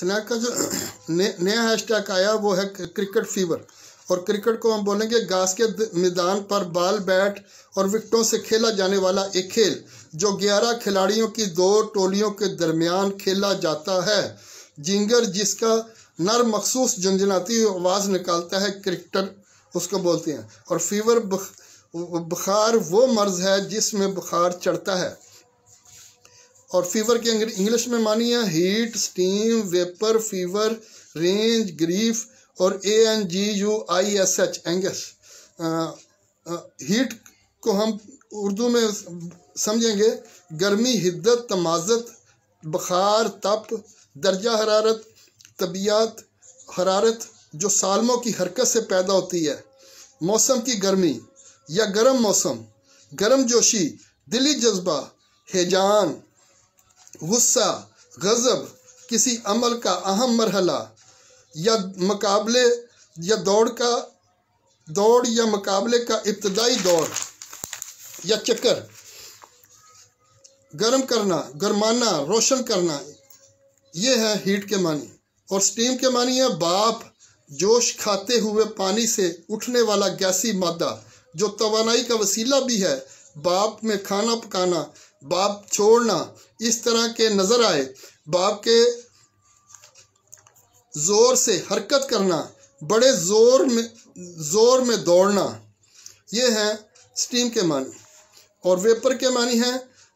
Snack का जो नया हैशटैग आया, वो है क्रिकेट फीवर और क्रिकेट को हम बोलेंगे घास के मैदान पर बाल बैट और विकटों से खेला जाने वाला एक खेल, जो 11 खिलाड़ियों की दो टोलियों के दरमियान खेला जाता है। जिंगर जिसका नर मखसूस झंझनाती आवाज़ निकालता है क्रिकेटर उसको बोलते हैं। और फीवर बुखार वो मर्ज है जिसमें बुखार चढ़ता है। और फीवर के इंग्लिश में मानी है heat steam vapour fever range grief और A N G U I S H anguish heat को हम उर्दू में समझेंगे, गर्मी, हिद्दत, तमाजत, बुखार, तप, दर्जा हरारत, तबीयत हरारत, जो सालमों की हरकत से पैदा होती है। मौसम की गर्मी या गर्म मौसम। गर्म जोशी, दिली जज्बा, हेजान। गुस्सा, गज़ब, किसी अमल का अहम मरहला, या मुकाबले, या दौड़ का, दौड़ या मुकाबले का इब्तदाई दौड़, या चक्कर। गर्म करना, गरमाना, रोशन करना, ये है हीट के मानी। और स्टीम के मानी है बाप, जोश खाते हुए पानी से उठने वाला गैसी मादा, जो तोानाई का वसीला भी है, बाप में खाना पकाना बाप छोड़ना इस तरह के नज़र आए। बाप के ज़ोर से हरकत करना, बड़े ज़ोर में ज़ोर में दौड़ना, ये है स्टीम के मानी और वेपर के मानी है।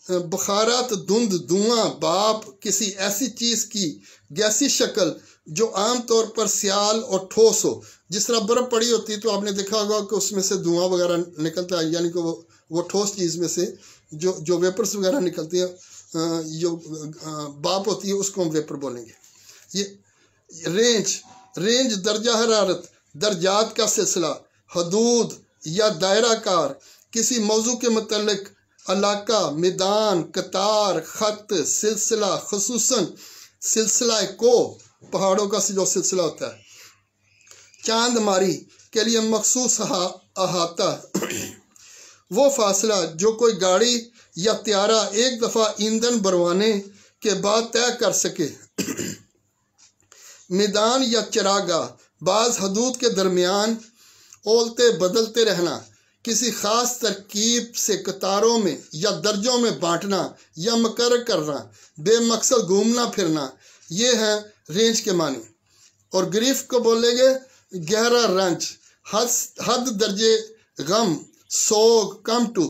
बुखारात धुंध धुआँ, बाप, किसी ऐसी चीज़ की गैसी शक्ल जो आम तौर पर सियाल और ठोस हो। जिस तरह बर्फ़ पड़ी होती तो आपने देखा होगा कि उसमें से धुआँ वगैरह निकलता है, यानी कि वो वो ठोस चीज़ में से जो जो वेपर्स वगैरह निकलती है जो बाप होती है, उसको हम वेपर बोलेंगे। ये रेंज रेंज दर्जा हरारत, दर्जात का सिलसिला, हदूद या दायरा कार किसी मौजू के मतलब इलाका, मैदान, कतार, ख़त, सिलसिला खसूस सिलसिला को पहाड़ों का जो सिलसिला होता है। चाँद मारी के लिए मखसूस अहाता। वो फासला जो कोई गाड़ी या त्यारा एक दफ़ा ईंधन भरवाने के बाद तय कर सके। मैदान या चरागा, बाज हदूद के दरमियान ओलते बदलते रहना किसी ख़ास तरकीब से कतारों में या दर्जों में बांटना या मकर करना, बेमकसद घूमना, फिरना, ये है रेंज के मानी। और ग्रीफ को बोलेंगे गहरा रंज हद हद दर्जे गम, सोग, कम टू।